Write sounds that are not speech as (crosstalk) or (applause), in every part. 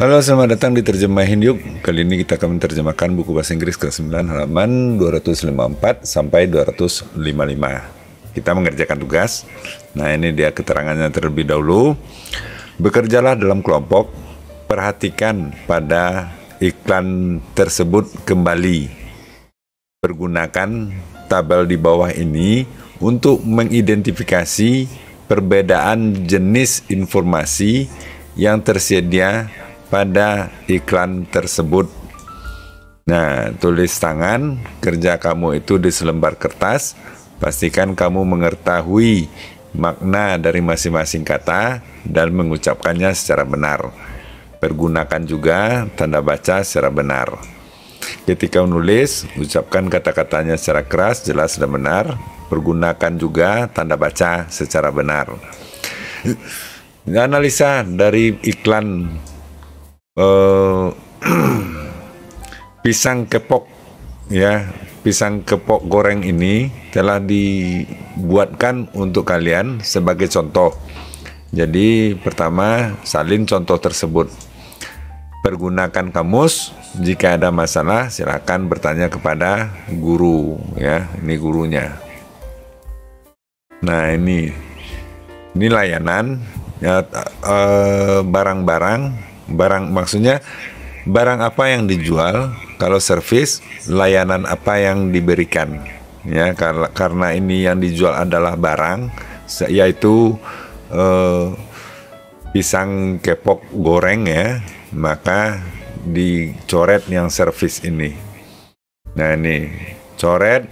Halo, selamat datang di Terjemahin Yuk. Kali ini kita akan menerjemahkan buku bahasa Inggris ke-9 halaman 254 sampai 255. Kita mengerjakan tugas. Nah, ini dia keterangannya terlebih dahulu. Bekerjalah dalam kelompok. Perhatikan pada iklan tersebut kembali. Pergunakan tabel di bawah ini untuk mengidentifikasi perbedaan jenis informasi yang tersedia pada iklan tersebut. Nah, tulis tangan, kerja kamu itu di selembar kertas. Pastikan kamu mengetahui makna dari masing-masing kata dan mengucapkannya secara benar. Pergunakan juga tanda baca secara benar. Ketika menulis, ucapkan kata-katanya secara keras, jelas dan benar. Pergunakan juga tanda baca secara benar. Analisa dari iklan uh, (clears throat) pisang kepok ya. Pisang kepok goreng ini telah dibuatkan untuk kalian sebagai contoh. Jadi pertama salin contoh tersebut. Pergunakan kamus. Jika ada masalah silakan bertanya kepada guru ya. Ini gurunya. Nah ini. Ini layanan ya eh, barang-barang uh, barang maksudnya barang apa yang dijual kalau servis layanan apa yang diberikan. Ya karena ini yang dijual adalah barang yaitu eh, pisang kepok goreng ya maka dicoret yang servis ini. Nah ini coret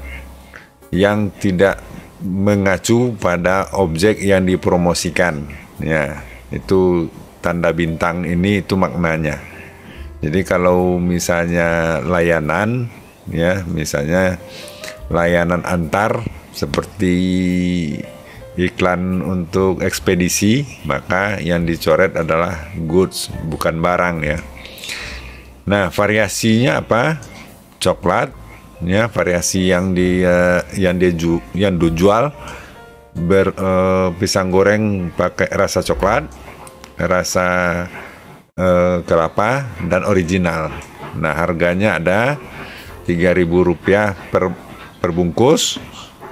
yang tidak mengacu pada objek yang dipromosikan. Ya itu tanda bintang ini itu maknanya. Jadi kalau misalnya layanan ya, misalnya layanan antar seperti iklan untuk ekspedisi, maka yang dicoret adalah goods bukan barang ya. Nah, variasinya apa? Coklat ya, variasi yang di yang dia yang dijual ber uh, pisang goreng pakai rasa coklat rasa uh, kelapa dan original. Nah, harganya ada Rp3.000 per per bungkus,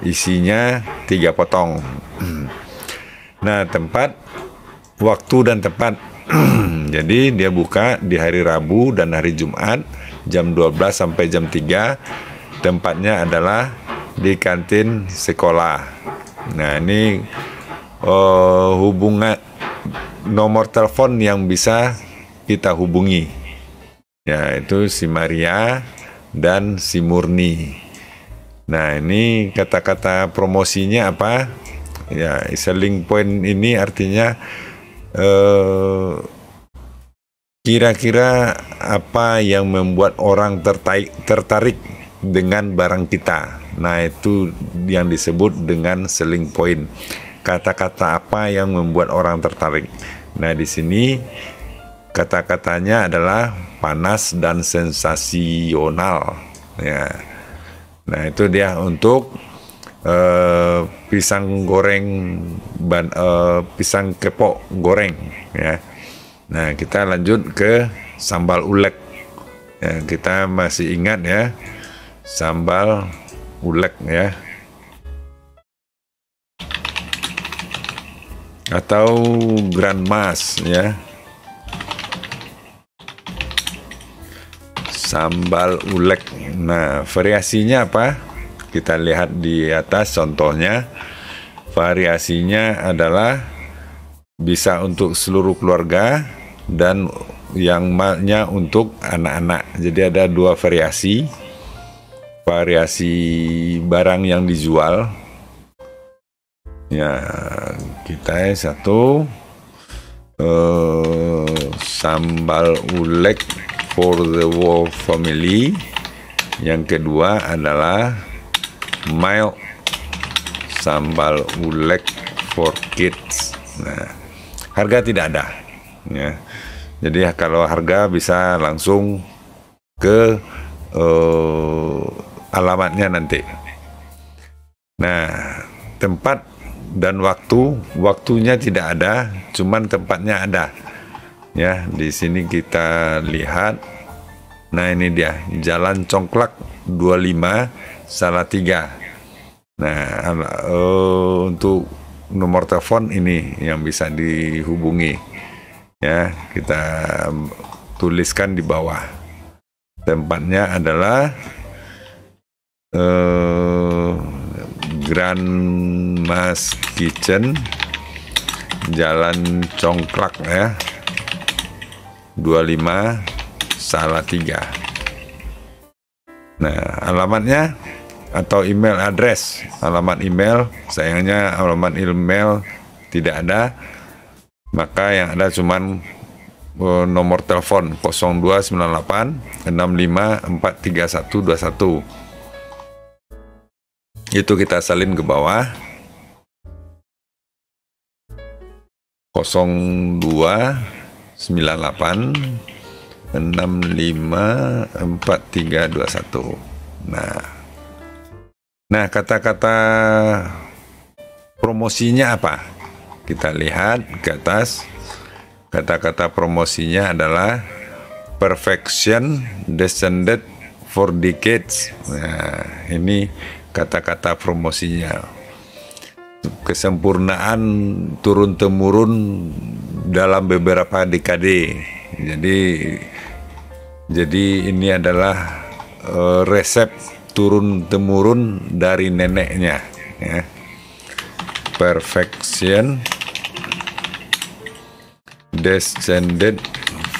isinya tiga potong. (clears throat) Nah, tempat, waktu dan tempat. (clears throat) Jadi dia buka di hari Rabu dan hari Jumat jam 12 sampai jam 3. Tempatnya adalah di kantin sekolah. Nah, ini uh, hubungan nomor telepon yang bisa kita hubungi. Ya, itu si Maria dan si Murni. Nah, ini kata-kata promosinya apa? Ya, selling point ini artinya eh, kira-kira apa yang membuat orang tertarik, tertarik dengan barang kita. Nah, itu yang disebut dengan selling point. Kata-kata apa yang membuat orang tertarik. Nah, di sini kata-katanya adalah panas dan sensasional. Ya. Nah, itu dia untuk uh, pisang goreng ban, uh, pisang kepok goreng ya. Nah, kita lanjut ke sambal ulek. Ya, kita masih ingat ya sambal ulek ya. Atau Grand Mas ya. Sambal ulek. Nah, variasinya apa? Kita lihat di atas contohnya. Variasinya adalah bisa untuk seluruh keluarga dan yang malnya untuk anak-anak. Jadi ada dua variasi. Variasi barang yang dijual Ya, kita satu uh, sambal ulek for the whole family. Yang kedua adalah mild sambal ulek for kids. Nah, harga tidak ada. Ya. Jadi kalau harga bisa langsung ke uh, alamatnya nanti. Nah, tempat dan waktu waktunya tidak ada cuman tempatnya ada Ya, di sini kita lihat. Nah, ini dia Jalan Congklak 25 Salatiga. Nah, uh, untuk nomor telepon ini yang bisa dihubungi. Ya, kita tuliskan di bawah. Tempatnya adalah uh, Grand Mas Kitchen Jalan Congklak ya. 25 salah 3 nah alamatnya atau email address? Alamat email sayangnya alamat email tidak ada. Maka yang ada cuman uh, nomor telepon 0298 65 43121 itu kita salin ke bawah 02 98 65 Nah. Nah, kata-kata promosinya apa? Kita lihat ke atas. Kata-kata promosinya adalah perfection descended for decades. Nah, ini kata-kata promosinya. Kesempurnaan turun temurun dalam beberapa dekade. Jadi jadi ini adalah uh, resep turun temurun dari neneknya ya. Perfection descended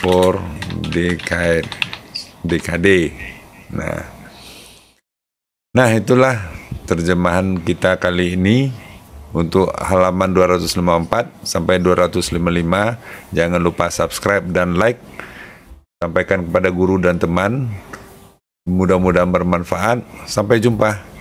for decade decade. Nah. Nah, itulah terjemahan kita kali ini untuk halaman 254 sampai 255 jangan lupa subscribe dan like. Sampaikan kepada guru dan teman. Mudah-mudahan bermanfaat. Sampai jumpa